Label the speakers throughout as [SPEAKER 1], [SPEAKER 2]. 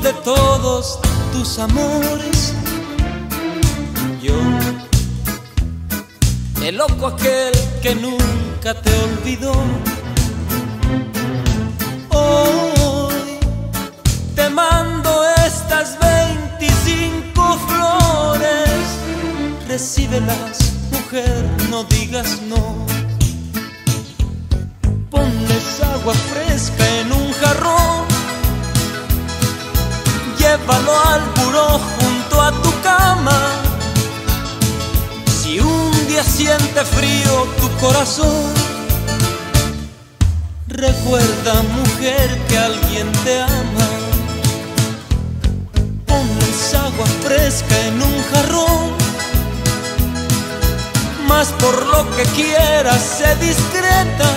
[SPEAKER 1] de todos tus amores. Yo, el loco aquel que nunca te olvidó. Hoy te mando estas 25 flores. Recíbelas, mujer, no digas no. Ponles agua fresca en un llévalo al buró junto a tu cama. Si un día siente frío tu corazón, recuerda mujer que alguien te ama. Ponles agua fresca en un jarrón, más por lo que quieras, sé discreta.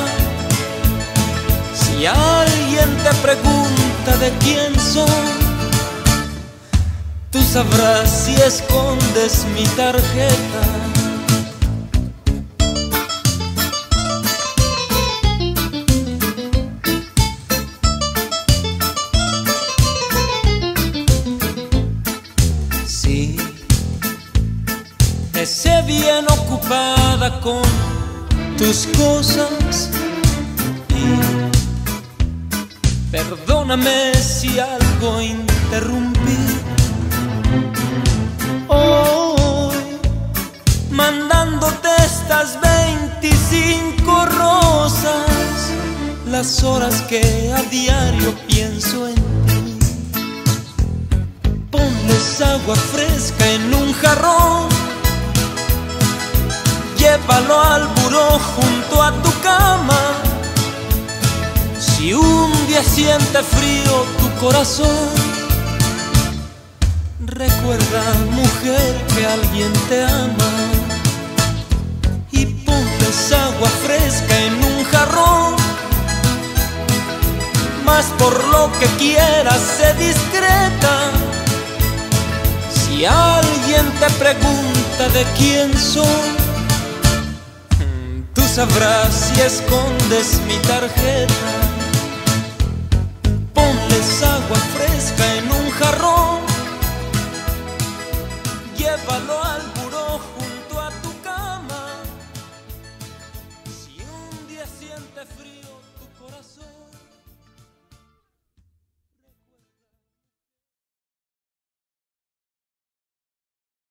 [SPEAKER 1] Si alguien te pregunta de quién soy, sabrás si escondes mi tarjeta. Sí, sé bien ocupada con tus cosas y perdóname si algo interrumpí. Mandándote estas 25 rosas, las horas que a diario pienso en ti. Ponles agua fresca en un jarrón, llévalo al buró junto a tu cama. Si un día siente frío tu corazón, Recuerda, mujer, que alguien te ama y ponles agua fresca en un jarrón. Más por lo que quieras, sé discreta. Si alguien te pregunta de quién soy, tú sabrás si escondes mi tarjeta. palo al buró junto a tu cama. Si un día siente frío tu corazón.